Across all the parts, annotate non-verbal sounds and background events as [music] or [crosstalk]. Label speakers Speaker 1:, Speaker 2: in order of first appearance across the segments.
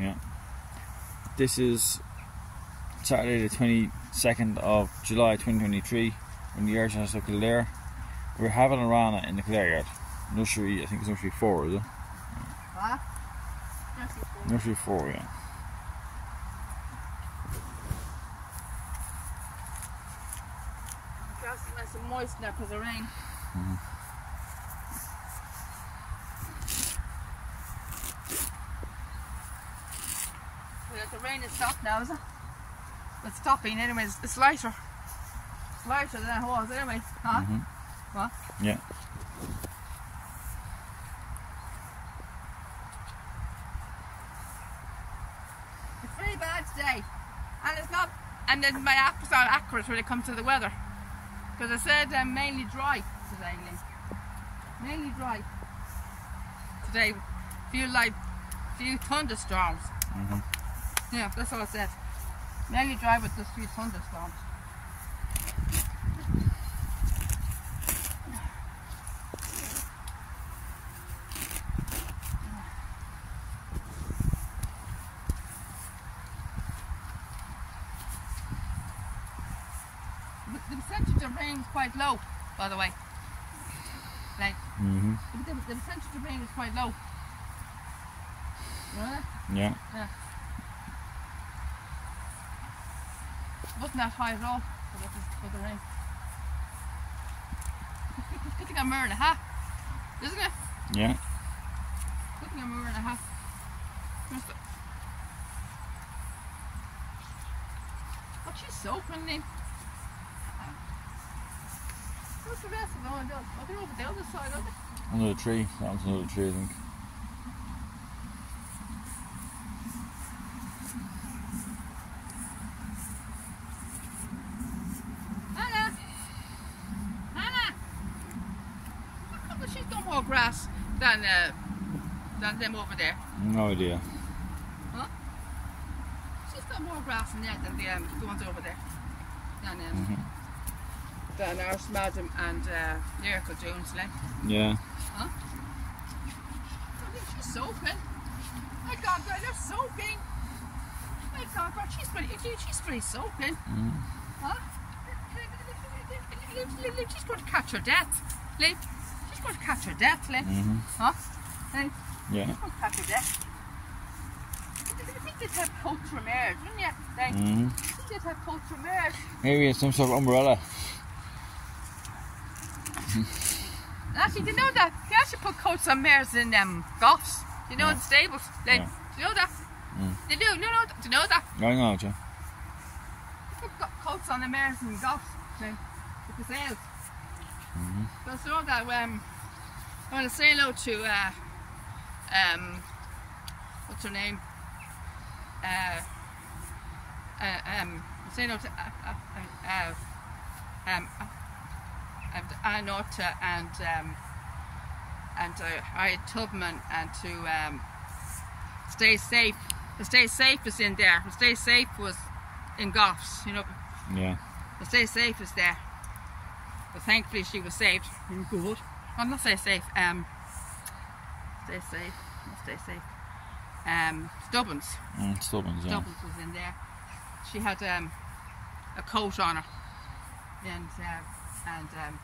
Speaker 1: Yeah. This is Saturday the 22nd of July 2023 in the Ayrton House of Kildare. We're having a rana in the Kildare yard. Nursery, I think it's nursery 4, is it?
Speaker 2: What? That's it.
Speaker 1: Nursery 4, yeah.
Speaker 2: Grass is nice and moist now because of rain. Well, the rain has stopped now, is it? It's stopping anyway. It's, lighter. It's lighter than it was anyway. Huh?
Speaker 1: Mhm.
Speaker 2: What?
Speaker 1: Yeah.
Speaker 2: It's very bad today. And it's not, and then my app is not accurate when it comes to the weather. Because I said um, mainly dry today, Lee. Mainly dry. Today, few like, few thunderstorms.
Speaker 1: Mhm.
Speaker 2: Yeah, that's all I said. Mainly drive with just few thunderstorms. The, the percentage of rain is quite low, by the way. Like,
Speaker 1: hmm
Speaker 2: the, the percentage of rain is quite low. Right?
Speaker 1: Yeah.
Speaker 2: Yeah. Wasn't that high at all the, for the rain. It's getting a mile and a half, isn't it?
Speaker 1: Yeah.
Speaker 2: Getting a mile and a half. Where's the... Oh, she's soaking me. Where's the rest of them? Oh, they're over the other side, aren't they?
Speaker 1: The tree. That was another tree, I think.
Speaker 2: Hannah! Hannah! How come she's got more grass than, uh, than them over there?
Speaker 1: No idea. Huh?
Speaker 2: She's got more grass in there than the, um, the ones over there. Than, um,
Speaker 1: Mhm.
Speaker 2: than ours, Madam and uh, Lyrical Jones, like.
Speaker 1: Yeah.
Speaker 2: I think she's soaking. My God, girl, you're soaking. My God, girl, she's pretty, she's pretty soaking.
Speaker 1: Mhm.
Speaker 2: Huh? Liv, Liv, she's going to catch her death. Liv, she's going to catch her death, Liv.
Speaker 1: Mhm.
Speaker 2: Huh? Liv,
Speaker 1: Yeah.
Speaker 2: she's going to catch. I think they'd have coats from mares, wouldn't you? Like,
Speaker 1: hmm
Speaker 2: I think they'd have coats from mares.
Speaker 1: Maybe it's some sort of umbrella.
Speaker 2: Actually, do you know that? They actually put coats on mares in um, Goffs. You know,
Speaker 1: Yeah.
Speaker 2: in stables. Like,
Speaker 1: Yeah.
Speaker 2: Do you know that?
Speaker 1: Mm.
Speaker 2: They do. You know, do you know that?
Speaker 1: Going on, Joe.
Speaker 2: They put coats on the mares and Goffs. Like, with the sails.
Speaker 1: Mhm.
Speaker 2: So I saw that um, I want to say hello to uh, um, what's her name? Uh, uh, um, say hello to uh, uh, uh, um, uh, and Anota and um, and uh, Harriet Tubman and to um, Stay Safe. The Stay Safe is in there. The Stay Safe was in Goffs, you know.
Speaker 1: Yeah.
Speaker 2: The Stay Safe is there. But thankfully she was saved. Good. I'm not Stay Safe. Um, stay Safe. Stay Safe. Um, Stubbins.
Speaker 1: Mm, Stubbins, yeah.
Speaker 2: Stubbins was in there. She had um, a coat on her, and uh, and um,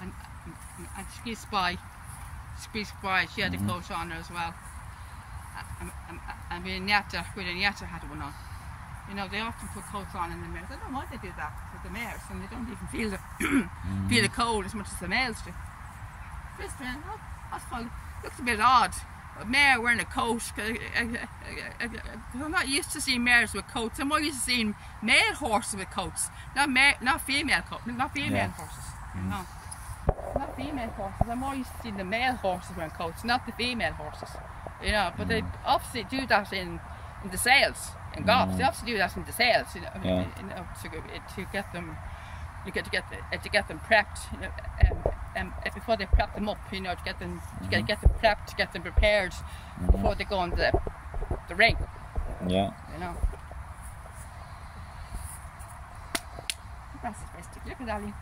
Speaker 2: and, and Ski Spy, Ski Spy. She had
Speaker 1: Mhm.
Speaker 2: a coat on her as well. And, and, and Vignetta, Vignetta had one on. You know, they often put coats on in the mares. I don't know why they do that with the mares, and they don't even feel the
Speaker 1: Mhm. [clears throat]
Speaker 2: feel the cold as much as the males do. Man, oh, that's fine. Looks a bit odd. A mare wearing a coat. I'm not used to seeing mares with coats. I'm more used to seeing male horses with coats, not male, not female coats, not female
Speaker 1: Yeah.
Speaker 2: horses.
Speaker 1: Mm.
Speaker 2: No, not female horses. I'm more used to seeing the male horses wearing coats, not the female horses. You know, but they
Speaker 1: Mm.
Speaker 2: obviously do that in in the sales in Goffs. They
Speaker 1: Mm.
Speaker 2: obviously do that in the sales. You know,
Speaker 1: Yeah.
Speaker 2: you know to, to get them you get to get the, to get them prepped you know, um, um, uh, before they prep them up. You know, to get them to get,
Speaker 1: Mhm.
Speaker 2: get them prepped, to get them prepared
Speaker 1: Mhm.
Speaker 2: before they go on the the ring.
Speaker 1: Yeah.
Speaker 2: You know. That's very sticky. Look at that, Ian.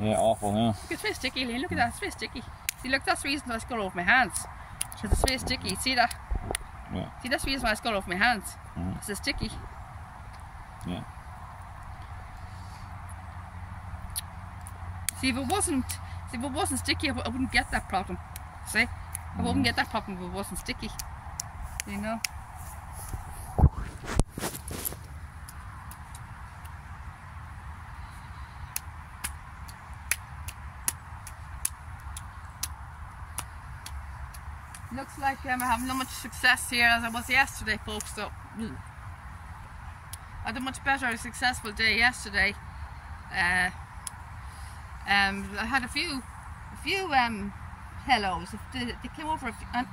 Speaker 1: Yeah, awful, yeah.
Speaker 2: Look, it's very sticky, Ian. Look at that. It's very sticky. See, look, that's the reason why it's going over my hands. Because it's very sticky. See that?
Speaker 1: Yeah.
Speaker 2: See, that's the reason why it's got off my hands.
Speaker 1: Mhm.
Speaker 2: It's a sticky.
Speaker 1: Yeah.
Speaker 2: See, if it wasn't, if it wasn't sticky, I wouldn't get that problem. See, I wouldn't get that problem if it wasn't sticky. You know. Looks like um, I have not much success here as I was yesterday, folks. So mm. I had a much better, successful day yesterday. Uh, um, I had a few, a few um, hellos. They, they came over a few, and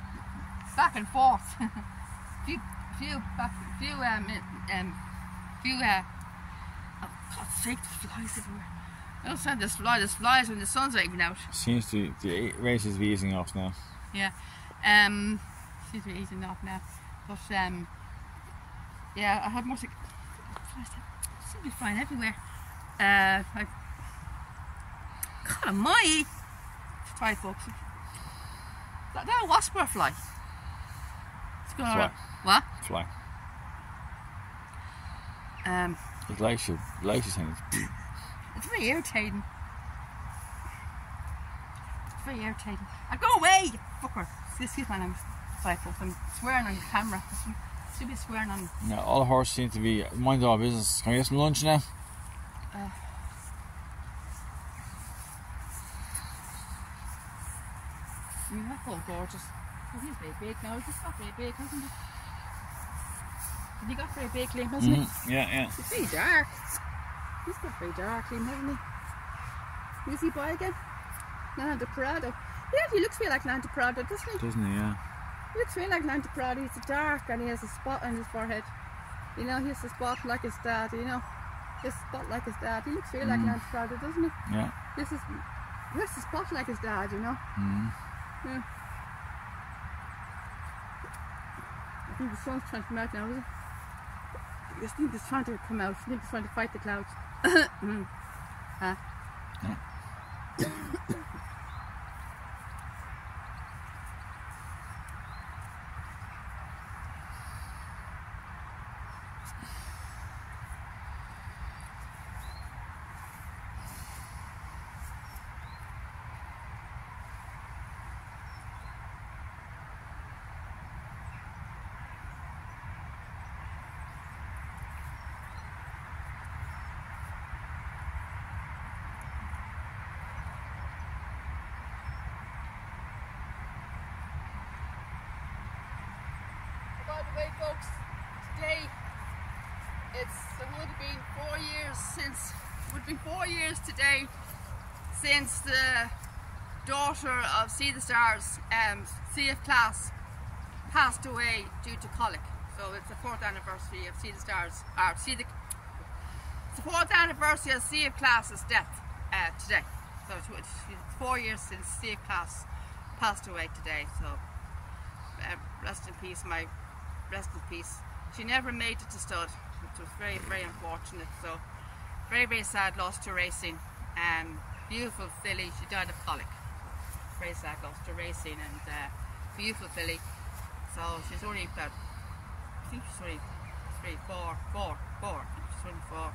Speaker 2: back and forth. [laughs] few, few, back, few, um, um, few. Uh, oh God's sake, there's flies everywhere. I don't sound there's flies. There's flies when the sun's even out.
Speaker 1: Seems to the race is easing off now.
Speaker 2: Yeah. Um, seems to be easing off now. But um, yeah, I had more. Sec- flies seem to be flying everywhere. Uh, I, God almighty! Try, folks. That, that a wasp or a fly? It's going
Speaker 1: Fly.
Speaker 2: on. What?
Speaker 1: Fly.
Speaker 2: Um,
Speaker 1: It likes you. Likes you saying it's
Speaker 2: very irritating. It's very irritating. I go away, you fucker. Excuse my name. Sorry, folks. I'm swearing on camera. I should be swearing on.
Speaker 1: Now, all the horses seem to be mind our business. Can we get some lunch now?
Speaker 2: I mean, that's all gorgeous. Oh, he's very big now. He's got very big, hasn't he? He got very big, Liam, hasn't he?
Speaker 1: Mhm. Yeah, yeah.
Speaker 2: He's very dark. He's got very dark, Liam, hasn't he? Who's he by again? Nando Parrado. Yeah, he looks feel like Nando Parrado, doesn't he?
Speaker 1: Doesn't he? Yeah.
Speaker 2: He looks feel like Nando Parrado. He's dark and he has a spot on his forehead. You know, he has a spot like his dad, you know. This spot like his dad. He looks like
Speaker 1: Mm.
Speaker 2: Nando Parrado, doesn't he?
Speaker 1: Yeah.
Speaker 2: This is, he has a spot like his dad, you know.
Speaker 1: Mhm.
Speaker 2: Yeah. I think the sun's trying to come out now, is it? I think it's trying to come out. I think it's trying to fight the clouds. [coughs] Mm. huh? Folks, today it's it would have been four years since would be four years today since the daughter of Sea the Stars um, Sea of Class passed away due to colic. So it's the fourth anniversary of Sea the Stars. Or See the it's the fourth anniversary of Sea of Class's death uh, today. So it's, it's four years since Sea of Class passed away today. So uh, rest in peace, my rest in peace. She never made it to stud, which was very, very unfortunate. So, very, very sad loss to racing. Um, beautiful filly, she died of colic. Very sad loss to racing and uh, beautiful filly. So, she's only about, I think she's only three, four, four, four. She's only four.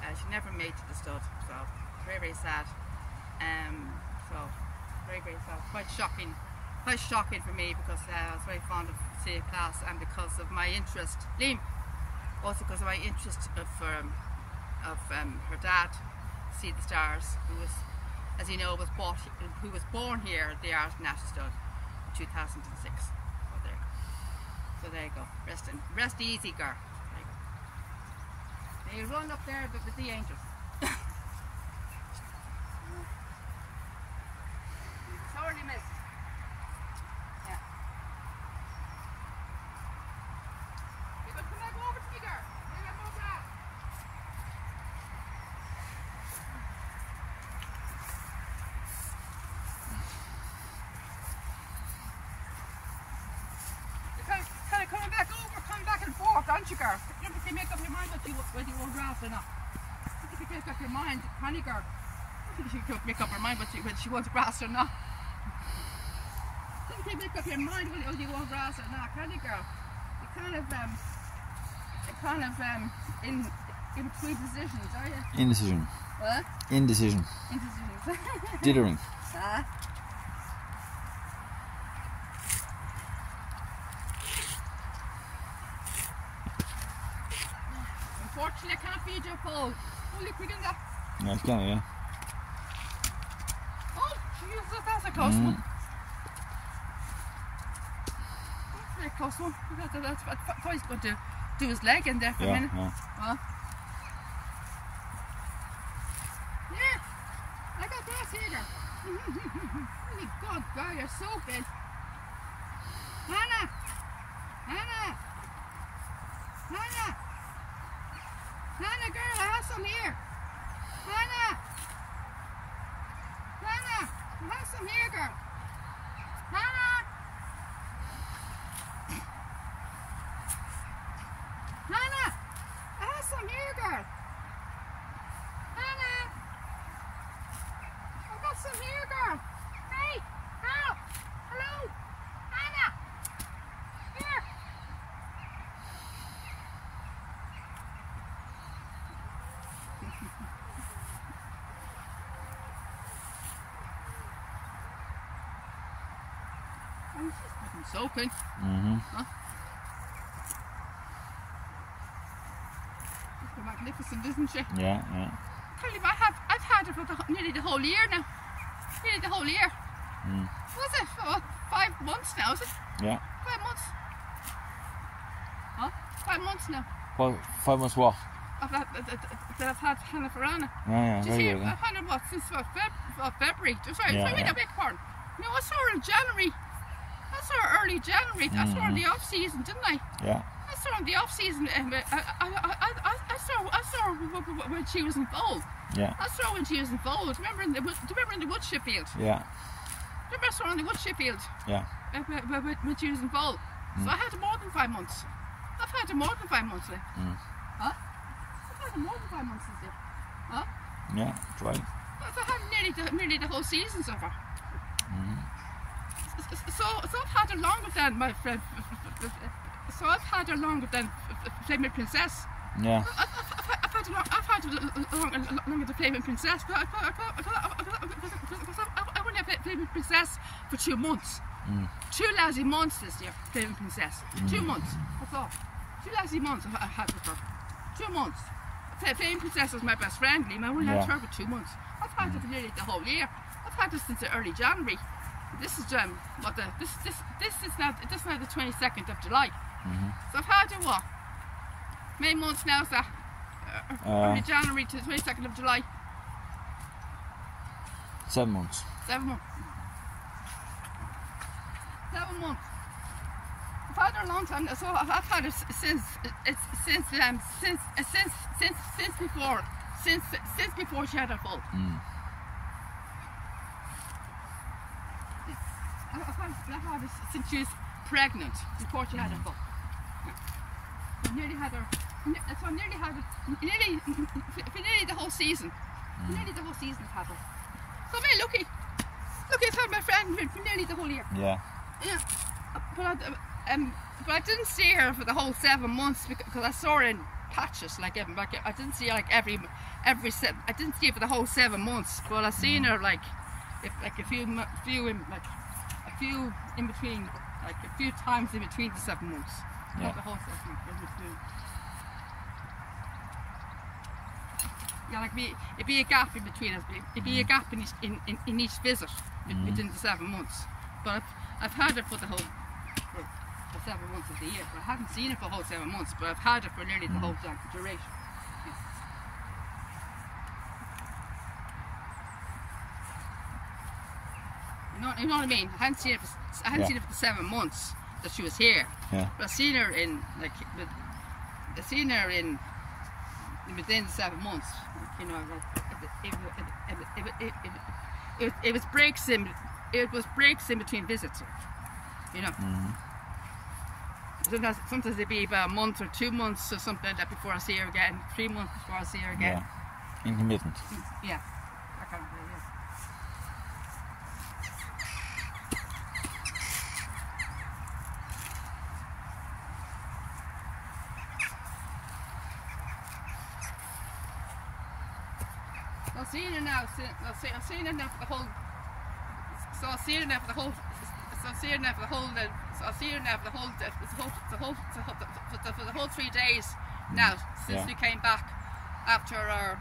Speaker 2: Uh, she never made to stud, so very, very sad. Um, so, very, very sad. Quite shocking quite shocking for me because uh, I was very fond of CA class and because of my interest, Liam, also because of my interest of um, of um, her dad, Sea the Stars, who was, as you know, was bought, who was born here at the Irish National Stud in 2006. So there, you go. so there you go. Rest in, rest easy, girl. There you go. Run up there with the angels. Sorry, miss. Yeah. You can come back over to me, girl. Bring that boat back. You're kind of, kind of coming back over, coming back aren't you? You have to make up your mind whether you, whether you want grass or not. You have to make up your mind, honey, girl. I think she could make up her mind whether she, whether she wants [laughs] grass or not. You can make up your mind whether you want grass or not, can you, kind of um, you're kind of um, in in between decisions, are you?
Speaker 1: Indecision.
Speaker 2: What?
Speaker 1: Indecision.
Speaker 2: Indecisions. [laughs]
Speaker 1: Dithering.
Speaker 2: ah. feeder pole. Oh,
Speaker 1: look, we're. Nice guy, yeah.
Speaker 2: Oh, that's a close
Speaker 1: mm.
Speaker 2: one. That's a close one. That's what he's going to do his leg in there for
Speaker 1: yeah, a
Speaker 2: minute.
Speaker 1: Yeah.
Speaker 2: Well. yeah, I got that feeder. [laughs] Holy God, guy, you're so. sugar. Mama, I got some sugar. Hey, help, hello, Anna, here. I'm soaking. Mm -hmm.
Speaker 1: huh?
Speaker 2: She's magnificent, isn't she?
Speaker 1: Yeah, yeah.
Speaker 2: Tell you, what, I have, I've had it for the, nearly the whole year now. Nearly the whole year.
Speaker 1: Mm.
Speaker 2: Was it? Oh, five months now, is it?
Speaker 1: Yeah.
Speaker 2: Five months. Huh? Five months now.
Speaker 1: Well, five months what?
Speaker 2: I've had, that, I've had Hannah Farana.
Speaker 1: Yeah, yeah,
Speaker 2: Do you see.
Speaker 1: Yeah.
Speaker 2: I've had her what, since what, Feb, February. Sorry,
Speaker 1: Yeah,
Speaker 2: sorry,
Speaker 1: yeah.
Speaker 2: I beg pardon. No, I saw her in January. Early January. I saw her in the off season, didn't I?
Speaker 1: Yeah.
Speaker 2: I saw in the off season. Um, I, I, I, I, I, I saw, I saw when she was involved.
Speaker 1: Yeah.
Speaker 2: I saw her when she was involved. Remember in the, remember in the wood chip field?
Speaker 1: Yeah.
Speaker 2: Remember I saw her in the wood chip field?
Speaker 1: Yeah.
Speaker 2: uh, when- when- when- when she was involved. So I had more than five months. I've had her more than five months. Like.
Speaker 1: Mm.
Speaker 2: Huh? I've had more than five months. Huh?
Speaker 1: Yeah. That's right.
Speaker 2: I've had nearly the, nearly the whole season so far. So, so I've had her longer than my friend. So I've had her longer than Flaming Princess.
Speaker 1: Yeah.
Speaker 2: I've, I've, I've, had her long, I've had her long, longer than Flaming Princess. But I, I, I, I, I only have Flaming Princess for two months. Two lousy months this year, Flaming Princess. Two months. That's all. Two lousy months I've, I've had with her. Two months. Fla- Flaming Princess was my best friend, Liam. I only had
Speaker 1: Yeah.
Speaker 2: her for two months. I've had her for nearly the whole year. I've had her since the early January. This is um, what the this this this is now this is now the twenty second of July. So I've had her what? Many months now, that? Uh,
Speaker 1: Uh,
Speaker 2: early January to the twenty second of July.
Speaker 1: seven months.
Speaker 2: Seven months. Seven months. I've had her a long time. now, So I've had her since it's since um since uh, since since since before since since before she had her full.
Speaker 1: Mm.
Speaker 2: I- I've had, I've had her s- since she was pregnant before she had full. I nearly had her. So I nearly had her. Nearly nearly the whole season. Nearly the whole season I've had her. So I'm very lucky. Lucky I've had my friend for nearly the whole year.
Speaker 1: Yeah.
Speaker 2: Yeah, but I, um, but I didn't see her for the whole seven months because I saw her in patches. Like, um, like I didn't see her like every every se- I didn't see her for the whole seven months. But I seen her like if, like a few few in like a few in between, like a few times in between the seven months.
Speaker 1: Yeah.
Speaker 2: Not the whole seven months. Yeah, like be it'd be a gap in between us. It'd be a gap in each in, in, in each visit in- within the seven months. But I've, I've had her for the whole for the seven months of the year. But I haven't seen it for the whole seven months. But I've had it for nearly the mm-hmm. whole time duration. know, you know what I mean? I hadn't seen her for, I hadn't
Speaker 1: yeah.
Speaker 2: seen her for seven months that she was here.
Speaker 1: Yeah.
Speaker 2: But I seen her in like, but I seen her in within seven months. You know, it, it was breaks in it was breaks in between visits. You know. Mm -hmm. Sometimes, sometimes it'd be about a month or two months or something like that before I see her again. Three months before I see her again.
Speaker 1: Yeah. Intermittent.
Speaker 2: Yeah. I can't believe it. Yeah. I'll see you now. I'll see. I'll see you now for the whole. So I'll see you now for the whole. So I'll see you now for the whole. So I'll see you now for the whole. The whole. The whole. The whole, for the, for the whole three days mm. now since
Speaker 1: Yeah.
Speaker 2: we came back after our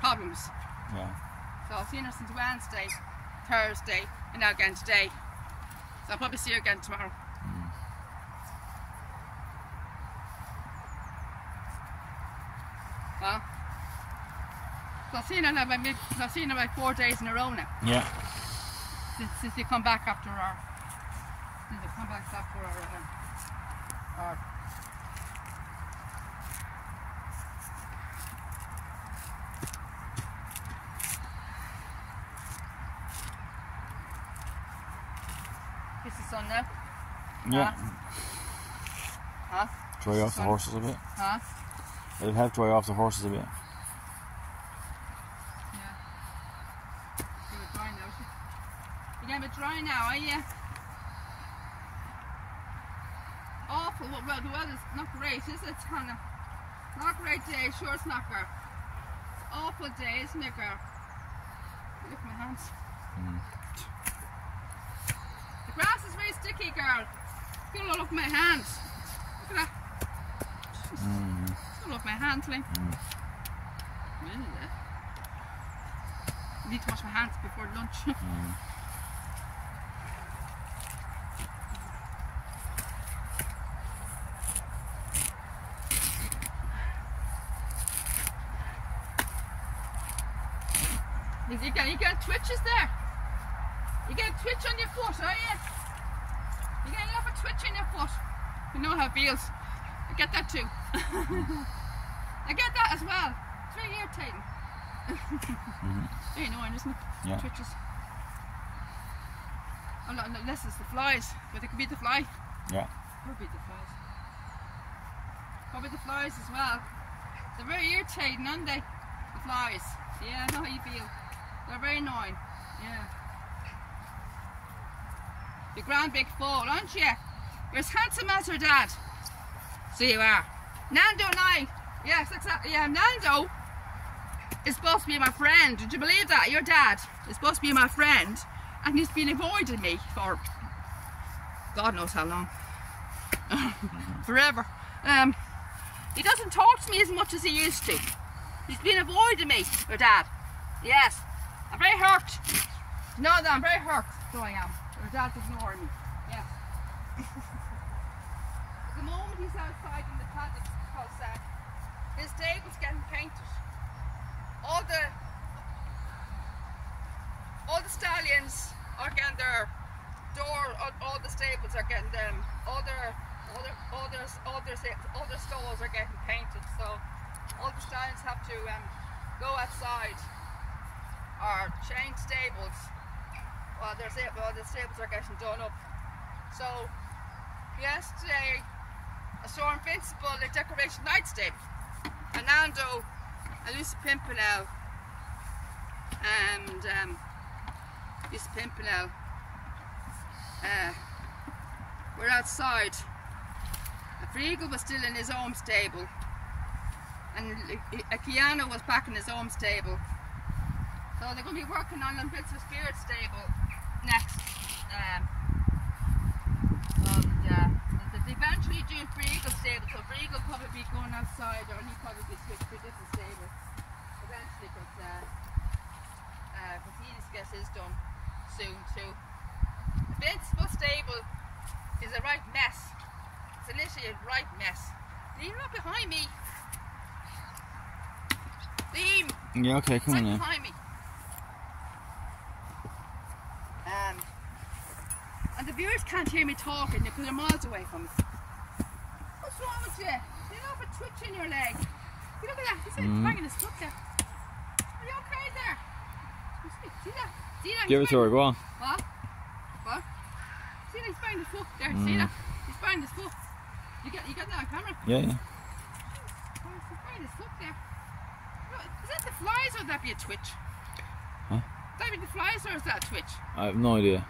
Speaker 2: problems.
Speaker 1: Yeah.
Speaker 2: So I've seen now since Wednesday, Thursday, and now again today. So I'll probably see you again tomorrow. Well, so I'll see you now about I'll see you now about four days in a row now
Speaker 1: Yeah.
Speaker 2: since, since you come back after our since you come back after our uh, our This is sun now,
Speaker 1: Yeah.
Speaker 2: huh?
Speaker 1: Dry off the horses a bit.
Speaker 2: Huh?
Speaker 1: It'll help dry off the horses a bit.
Speaker 2: Yeah. You're a bit dry now. is it? Dry now, are you? Awful. Well, the weather's not great, is it, Hannah? Not a great day. Sure, it's not, girl. Awful day, isn't it, girl? Look at my hands. The grass is very sticky, girl. At all of my hands. Look at that. Look at my hands, eh? I need to wash my hands before lunch. you, [laughs] you, get, you get twitches there. You get a twitch on your foot, are you? You get a little twitch on your foot. You know how it feels. I get that too. [laughs] I get that as well. It's very irritating. [laughs] Very annoying, isn't it?
Speaker 1: Yeah.
Speaker 2: Twitches. Unless it's the flies, but it could be the fly.
Speaker 1: Yeah.
Speaker 2: Could be the flies. Probably the flies as well. They're very irritating, aren't they? The flies. Yeah, I know how you feel. They're very annoying. Yeah. You're grand big fool, aren't you? You're as handsome as your dad. So you are. Nando and I. Yes, exactly. Yeah, Nando is supposed to be my friend. Did you believe that? Your dad is supposed to be my friend, and he's been avoiding me for God knows how long. [laughs] Forever. Um, he doesn't talk to me as much as he used to. He's been avoiding me, your dad. Yes. I'm very hurt. No, that I'm very hurt. So I am. Your dad's ignoring me. Yes. The moment he's outside in the paddock because his stable's getting painted. All the all the stallions are getting their door. All, all the stables are getting them. All their all their all their all their, all their stalls are getting painted. So all the stallions have to um, go outside or change stables while their while the stables are getting done up. So yesterday I saw Invincible at Decorated Knight Stable. Fernando and Lucy Pimpernel and um, Lucy Pimpernel uh, were outside. Free Eagle was still in his own stable and Akiano was back in his own stable. So they're going to be working on them bits of Spirit stable next. Um, and uh, eventually do Free Eagle stable, so Free Eagle will probably be going outside or he'll probably be switched to different stable eventually because uh, uh, cause he needs to get his done soon too. The Invincible stable is a right mess. It's literally a right mess. You're not behind me. Liam,
Speaker 1: Yeah, okay, come on now.
Speaker 2: behind me. Um, and the viewers can't hear me talking because they're miles away from me. What's wrong with you? You have a twitch in your leg. You look at that. He's
Speaker 1: Mhm.
Speaker 2: banging his foot there. Are you okay there? See see that? See that?
Speaker 1: Give
Speaker 2: He's
Speaker 1: it to her, go on.
Speaker 2: What? What? See that? He's banging his foot there. See
Speaker 1: Mm.
Speaker 2: that? He's banging his foot. You got, you got that on camera?
Speaker 1: Yeah, yeah.
Speaker 2: He's banging his foot there. Is that the flies or would that be a twitch?
Speaker 1: Huh?
Speaker 2: That be the flies or is that a twitch?
Speaker 1: I have no idea.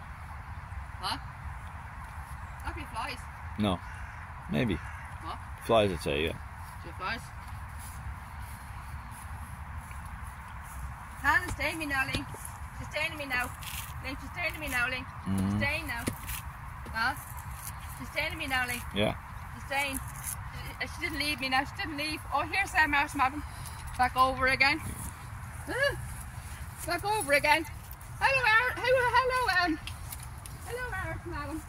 Speaker 2: Huh? That'd be flies.
Speaker 1: No. Maybe.
Speaker 2: What?
Speaker 1: Flies, I'd say, yeah.
Speaker 2: Two flies. Hannah's staying me now, Ling. She's staying me now. Ling, she's staying me now, Ling. She's
Speaker 1: Mhm.
Speaker 2: staying now. Huh? She's staying me now, Ling.
Speaker 1: Yeah.
Speaker 2: She's staying. She, she didn't leave me now. She didn't leave. Oh, here's Sam Mouse, madam. Back over again. Back over again. Hello, Aaron. Hello, hello, um. Hello, Aaron, madam.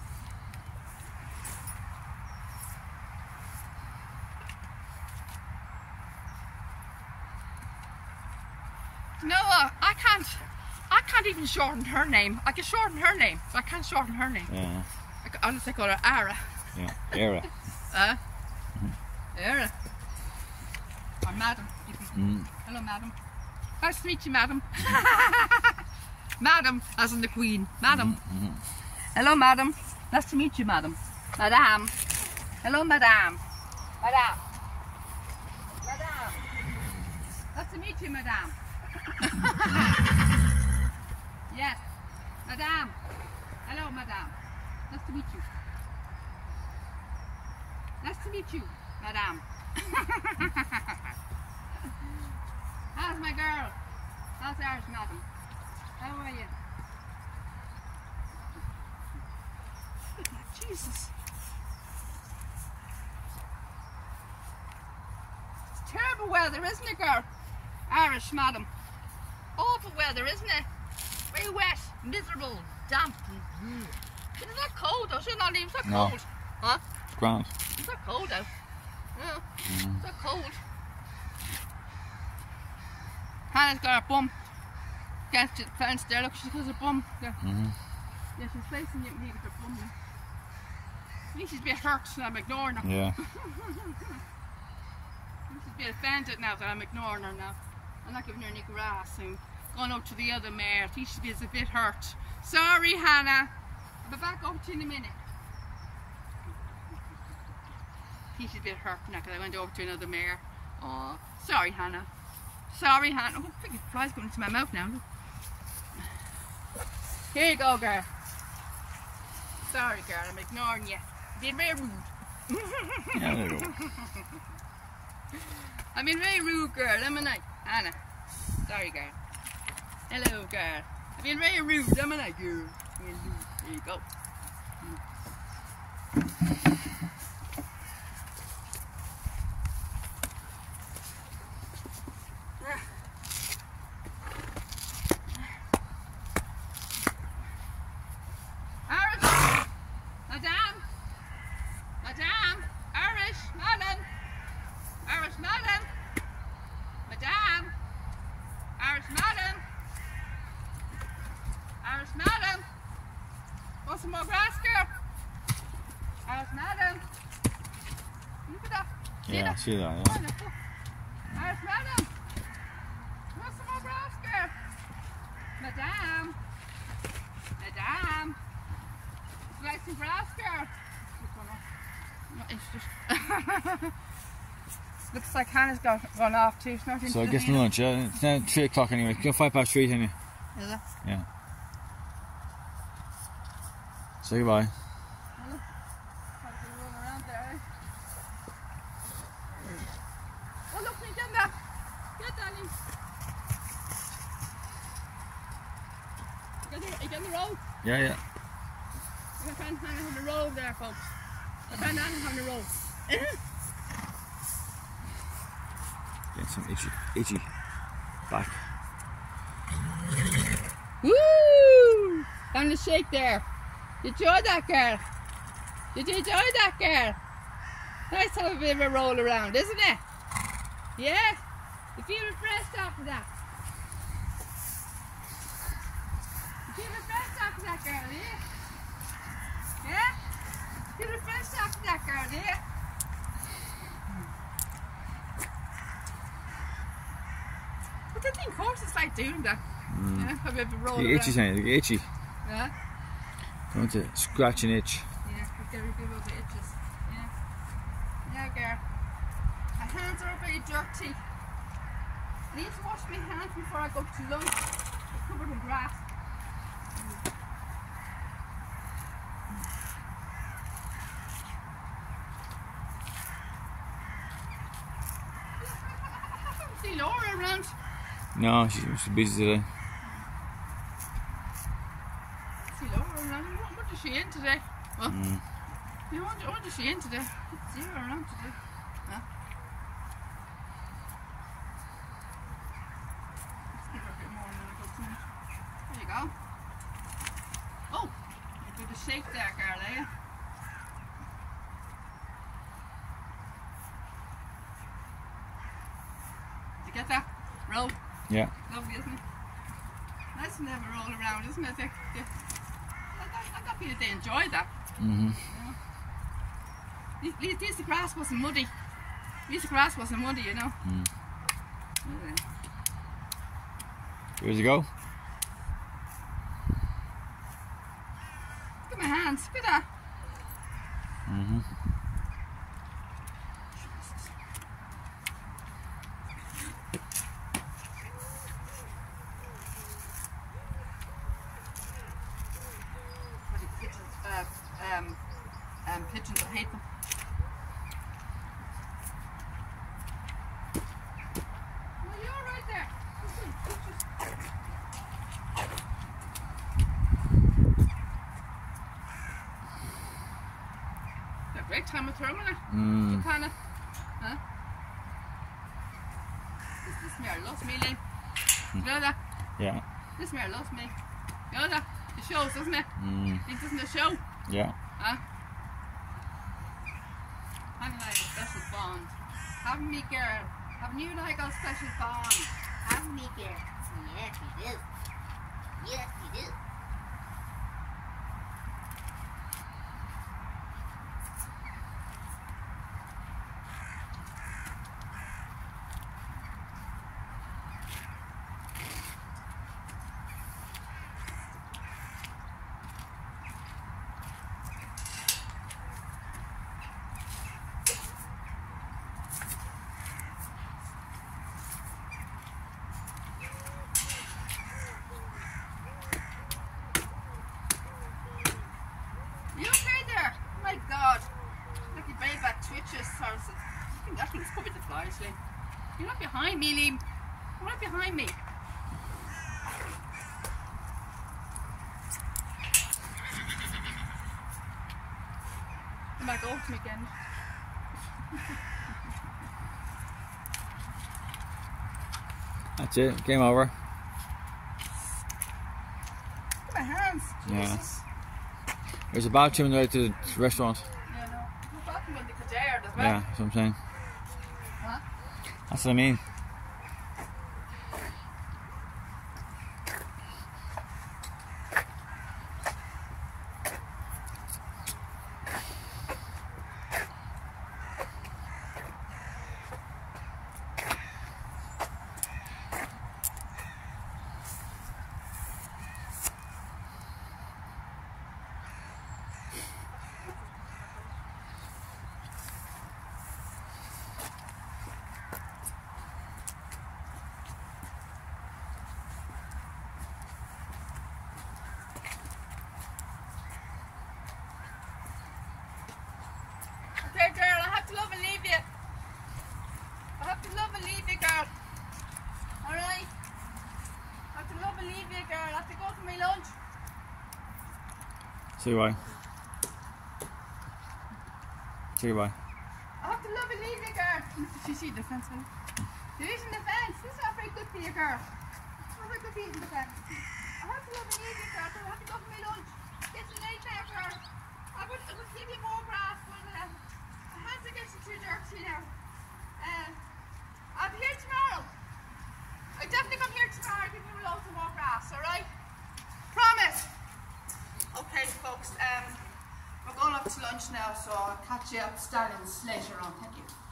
Speaker 2: No, uh, I can't. I can't even shorten her name. I can shorten her name, but I can't shorten her name.
Speaker 1: Yeah.
Speaker 2: I ca- honestly call her Ara.
Speaker 1: Yeah. Era. [laughs]
Speaker 2: Uh, Ara. Or madam.
Speaker 1: Mm.
Speaker 2: Hello, madam. Nice to meet you, madam. madam, as in the queen. Madam. Hello, madam. Nice to meet you, madam. Madame. Hello, madame. Madame. Madame. Nice to meet you, madame. Yes. Madame. Hello, madame. Nice to meet you. Nice to meet you, madame. [laughs] How's my girl? How's ours, madam? How are you? [laughs] Jesus. It's terrible weather, isn't it, girl? Irish, madam. Awful weather, isn't it? Very wet, miserable, damp. and- Isn't that cold though? Shouldn't I leave? It's not
Speaker 1: No.
Speaker 2: cold. Huh?
Speaker 1: Grand.
Speaker 2: It's not cold out. No, it's not cold. Hannah's got her bum against the fence there. Look, she's got her bum there.
Speaker 1: Mhm.
Speaker 2: Yeah, she's facing you with her bum there. I think she's a bit hurt and I'm ignoring her.
Speaker 1: Yeah. [laughs]
Speaker 2: I think she's a bit offended now that I'm ignoring her now. I'm not giving her any grass and going up to the other mare. I think she's a bit hurt. Sorry, Hannah. I'll be back over to you in a minute. I think she's a bit hurt now because I went over to another mare. Oh, sorry, Hannah. Sorry, Hannah. Oh, freaking flies going into my mouth now. Look. Here you go, girl. Sorry, girl. I'm ignoring you. Being very rude.
Speaker 1: Yeah, there you go.
Speaker 2: I'm being very rude, girl. Am I Hannah. Sorry, girl. Hello, girl. I'm being very rude. Am I girl? There you go. Irish, Madame, Madame, Irish, Madam, Irish, Madam, Madame, Irish, Madam, Irish, Madam. Want some more grass, girl? Irish, Madam. Um. Look at that. See
Speaker 1: Yeah,
Speaker 2: that?
Speaker 1: see that, yeah.
Speaker 2: Wonderful. Irish, Madam. Want some more grass, girl? Madame. Madame. Would you like some grass, girl? No, it's just. Looks like Hannah's got gone off too. It's not
Speaker 1: So I guess lunch, yeah. It's now three o'clock anyway. Go five past three, can you?
Speaker 2: Is it?
Speaker 1: Yeah. Say goodbye.
Speaker 2: Hello? Have to run around there, eh? Oh, look, he's in there. Get down in. You get the, road?
Speaker 1: Yeah, yeah.
Speaker 2: I found Hannah on the road there, folks. I found Hannah on the road.
Speaker 1: Getting some itchy, itchy back.
Speaker 2: Woo! Down the shake there. You enjoy that, girl? Did you enjoy that, girl? Nice to have a bit of a roll around, isn't it? Yeah? You feel refreshed after that? You feel refreshed after that, girl, eh? yeah? Yeah? Feel refreshed after that, girl, yeah? But I think horses like doing that. Hmm. Yeah, a bit of a roll
Speaker 1: You itchy,
Speaker 2: around.
Speaker 1: itchy.
Speaker 2: Yeah?
Speaker 1: Going to scratch an itch.
Speaker 2: Yeah, we've got to give the itches. Yeah. Yeah, girl. My hands are very dirty. I need to wash my hands before I go to lunch. They're covered in grass. [laughs] I Laura around.
Speaker 1: No, she's, she's busy today.
Speaker 2: See, lower around. What, what is she in Well,
Speaker 1: Mm.
Speaker 2: yeah, what, what is she in today? See her around today. Let's give her a bit more and then I'll go to it. There you go. Oh, you do the shake there, girl, eh? Did you get that? Roll.
Speaker 1: Yeah.
Speaker 2: Lovely, isn't it? Nice to have a roll around, isn't it? They, they, I, I, I got feeling they enjoyed that.
Speaker 1: Mm-hmm.
Speaker 2: At least- at least the grass wasn't muddy. Least grass wasn't muddy, you know.
Speaker 1: Mm.
Speaker 2: Yeah.
Speaker 1: Ready to go?
Speaker 2: Look at my hands. Look at that.
Speaker 1: Mm-hmm.
Speaker 2: Bloody pigeons. Uh, um, um, pigeons. I hate them. Well, you're right there. Listen, pigeons. Got a great time with her, wasn't it?
Speaker 1: Mm.
Speaker 2: You kinda, huh? This, this mare loves me, Lee. You know that?
Speaker 1: Yeah.
Speaker 2: This mare loves me. You know that? It shows, doesn't it?
Speaker 1: Mm.
Speaker 2: It doesn't it show?
Speaker 1: Yeah.
Speaker 2: Huh? Like a special bond. Me girl. You like a special bond. Me girl.
Speaker 3: Yes, you do. Yes, you do.
Speaker 2: You okay there? Oh my god. Look at very back twitches. Or is it- I think, I think it's probably the flies, Lee. You're not behind me, Liam. You're behind me. Come back me again.
Speaker 1: That's it. Game over.
Speaker 2: Look at my hands.
Speaker 1: Yeah.
Speaker 2: Jesus.
Speaker 1: There's a bathroom right to the restaurant.
Speaker 2: Yeah, no. We're talking about the Kildare as well.
Speaker 1: Yeah, that's what I'm saying.
Speaker 2: Huh?
Speaker 1: That's what I mean.
Speaker 2: Okay, girl, I have to love and leave you. I have to love and leave you, girl. Alright? I have to love and leave you, girl. I have to go for my lunch.
Speaker 1: See why. See why.
Speaker 2: I have to love and leave you, girl. [laughs] You see the fence? Will? You're using the fence. This is not very good for you, girl. It's not very good for using the fence. I have to love and leave you, girl. I have to go for my lunch. It's late now, girl. I would, I would give you more grass, but I had to get you too dirty now. Um, I'll be here tomorrow. I definitely come here tomorrow. Give you loads of more grass, alright? Promise. Okay, folks. Um, we're going up to lunch now, so I'll catch you upstairs later on. Thank you.